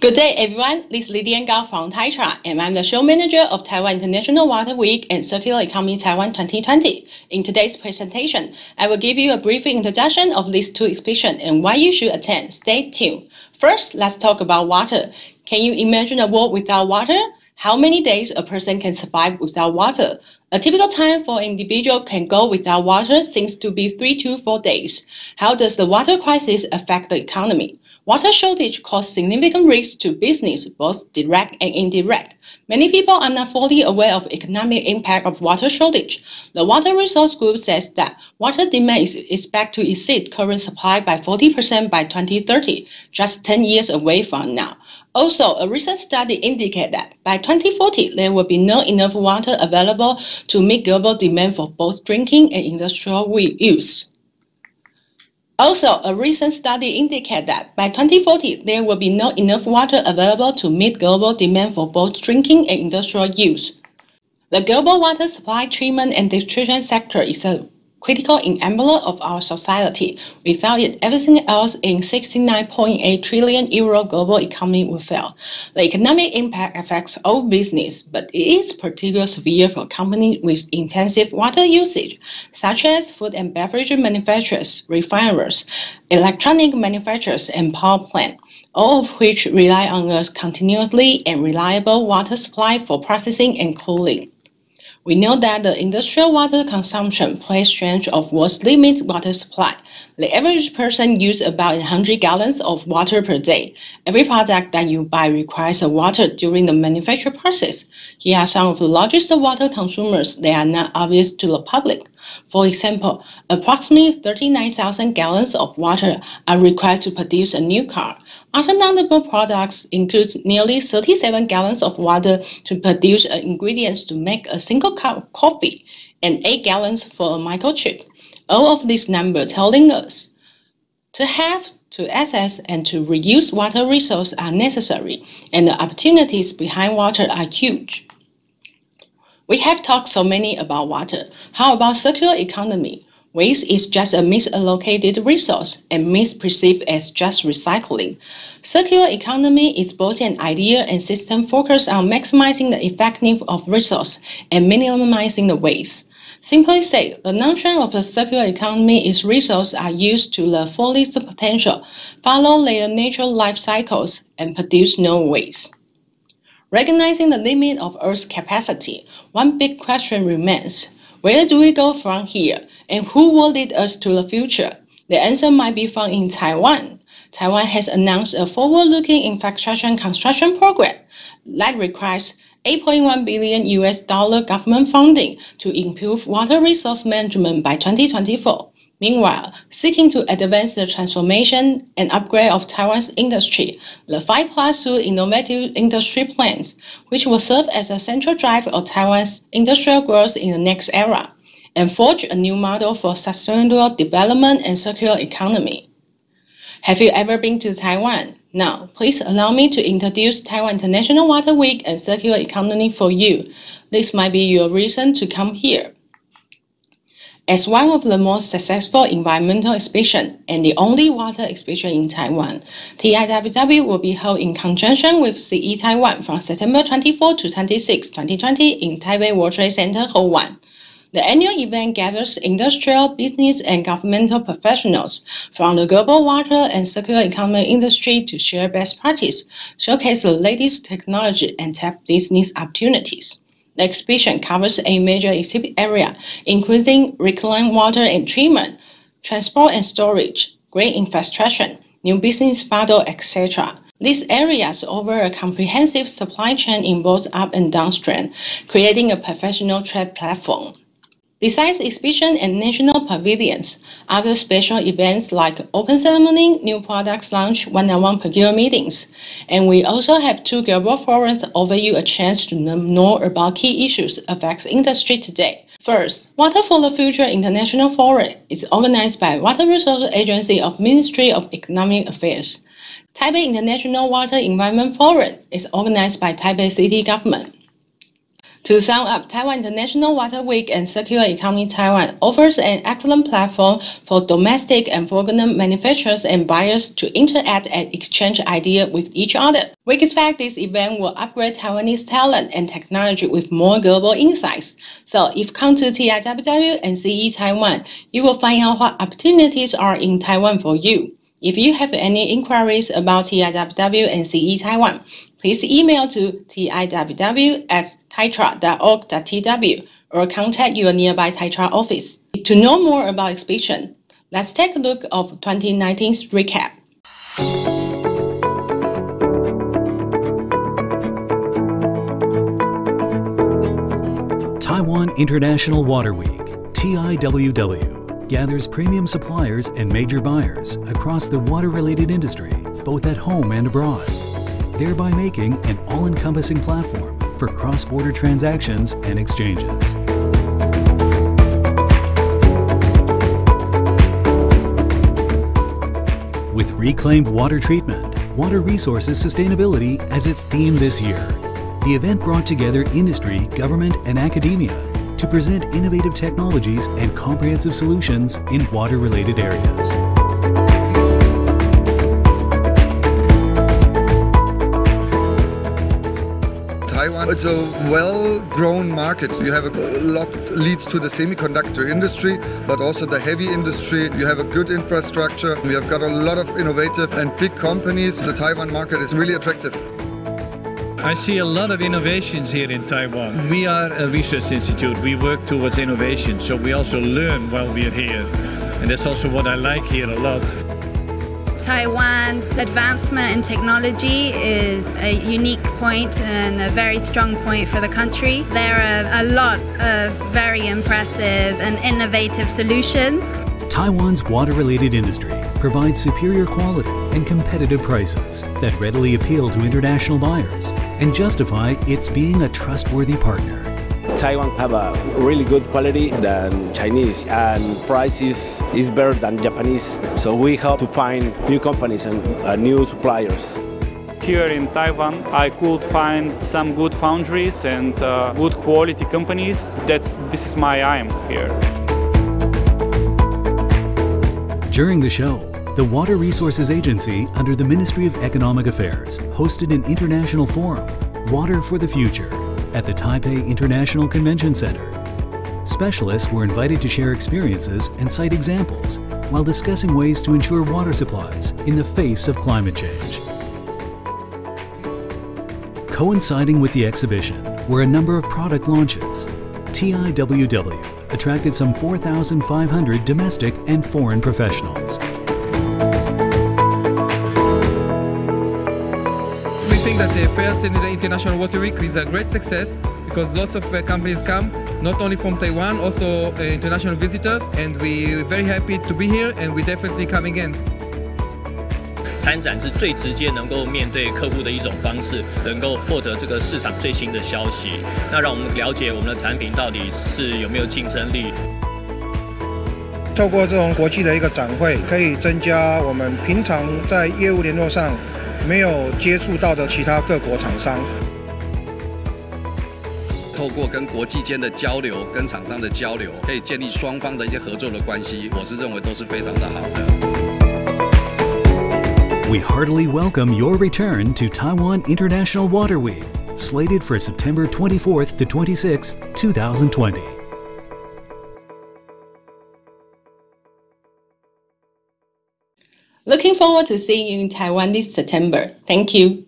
Good day, everyone. This is Lydian Gao from Taitra, and I'm the show manager of Taiwan International Water Week and Circular Economy Taiwan 2020. In today's presentation, I will give you a brief introduction of these two exhibitions and why you should attend. Stay tuned. First, let's talk about water. Can you imagine a world without water? How many days a person can survive without water? A typical time for an individual can go without water seems to be three to four days. How does the water crisis affect the economy? Water shortage causes significant risks to business, both direct and indirect. Many people are not fully aware of economic impact of water shortage. The Water Resource Group says that water demand is expected to exceed current supply by 40% by 2030, just 10 years away from now. Also, a recent study indicated that by 2040, there will be not enough water available to meet global demand for both drinking and industrial use. Also, a recent study indicated that by 2040, there will be not enough water available to meet global demand for both drinking and industrial use. The global water supply, treatment, and distribution sector is a critical enabler of our society. Without it, everything else in 69.8 trillion euro global economy will fail. The economic impact affects all business, but it is particularly severe for companies with intensive water usage, such as food and beverage manufacturers, refiners, electronic manufacturers, and power plants all of which rely on a continuously and reliable water supply for processing and cooling. We know that the industrial water consumption plays strange of what's limit water supply. The average person uses about 100 gallons of water per day. Every product that you buy requires water during the manufacture process. Here are some of the largest water consumers that are not obvious to the public. For example, approximately 39,000 gallons of water are required to produce a new car. Other notable products include nearly 37 gallons of water to produce ingredients to make a single cup of coffee and 8 gallons for a microchip. All of these numbers telling us to have, to access, and to reuse water resources are necessary, and the opportunities behind water are huge. We have talked so many about water. How about circular economy? Waste is just a misallocated resource and misperceived as just recycling. Circular economy is both an idea and system focused on maximizing the effectiveness of resource and minimizing the waste. Simply said, the notion of a circular economy is resources are used to the fullest potential, follow their natural life cycles, and produce no waste. Recognizing the limit of Earth's capacity, one big question remains. Where do we go from here, and who will lead us to the future? The answer might be found in Taiwan. Taiwan has announced a forward-looking infrastructure construction program that requires 8.1 billion US dollar government funding to improve water resource management by 2024. Meanwhile, seeking to advance the transformation and upgrade of Taiwan's industry, the 5 plus 2 innovative industry plans, which will serve as a central drive of Taiwan's industrial growth in the next era, and forge a new model for sustainable development and circular economy. Have you ever been to Taiwan? Now, please allow me to introduce Taiwan International Water Week and Circular Economy for you. This might be your reason to come here. As one of the most successful environmental exhibitions and the only water exhibition in Taiwan, TIWW will be held in conjunction with CE Taiwan from September 24 to 26, 2020 in Taipei World Trade Center Hall 1. The annual event gathers industrial, business, and governmental professionals from the global water and circular economy industry to share best practice, showcase the latest technology, and tap business opportunities. The exhibition covers a major exhibit area, including reclaimed water and treatment, transport and storage, green infrastructure, new business model, etc. These areas offer a comprehensive supply chain in both up and downstream, creating a professional trade platform. Besides exhibition and national pavilions, other special events like open ceremony, new products launch, one-on-one procurement meetings, and we also have two global forums offer you a chance to know about key issues affecting industry today. First, Water for the Future International Forum is organized by Water Resources Agency of Ministry of Economic Affairs. Taipei International Water Environment Forum is organized by Taipei City Government. To sum up, Taiwan International Water Week and Circular Economy Taiwan offers an excellent platform for domestic and foreign manufacturers and buyers to interact and exchange ideas with each other. We expect this event will upgrade Taiwanese talent and technology with more global insights. So if come to TIWW and CE Taiwan, you will find out what opportunities are in Taiwan for you. If you have any inquiries about TIWW and CE Taiwan, please email to tiww at taitra.org.tw or contact your nearby Taitra office. To know more about exhibition, let's take a look of 2019's recap. Taiwan International Water Week, TIWW gathers premium suppliers and major buyers across the water-related industry, both at home and abroad, thereby making an all-encompassing platform for cross-border transactions and exchanges. With reclaimed water treatment, water resources sustainability as its theme this year, the event brought together industry, government, and academia to present innovative technologies and comprehensive solutions in water-related areas. It's a well-grown market. You have a lot leads to the semiconductor industry, but also the heavy industry. You have a good infrastructure. We have got a lot of innovative and big companies. The Taiwan market is really attractive. I see a lot of innovations here in Taiwan. We are a research institute. We work towards innovation, so we also learn while we're here. And that's also what I like here a lot. Taiwan's advancement in technology is a unique point and a very strong point for the country. There are a lot of very impressive and innovative solutions. Taiwan's water-related industry provides superior quality and competitive prices that readily appeal to international buyers and justify its being a trustworthy partner. Taiwan have a really good quality than Chinese and price is, is better than Japanese. So we help to find new companies and uh, new suppliers. Here in Taiwan, I could find some good foundries and uh, good quality companies. That's, this is my aim here. During the show, the Water Resources Agency under the Ministry of Economic Affairs hosted an international forum, Water for the Future, at the Taipei International Convention Center. Specialists were invited to share experiences and cite examples while discussing ways to ensure water supplies in the face of climate change. Coinciding with the exhibition were a number of product launches. TIWW attracted some 4,500 domestic and foreign professionals. That the first International Water Week is a great success because lots of uh, companies come, not only from Taiwan, also uh, international visitors, and we're very happy to be here and we definitely come again. 参展是最直接能够面对客户的一种方式，能够获得这个市场最新的消息，那让我们了解我们的产品到底是有没有竞争力。透过这种国际的一个展会，可以增加我们平常在业务联络上没有接触到的其他各国厂商。透过跟国际间的交流、跟厂商的交流，可以建立双方的一些合作的关系，我是认为都是非常的好的。We heartily welcome your return to Taiwan International Water Week, slated for September 24th to 26th, 2020. Looking forward to seeing you in Taiwan this September. Thank you.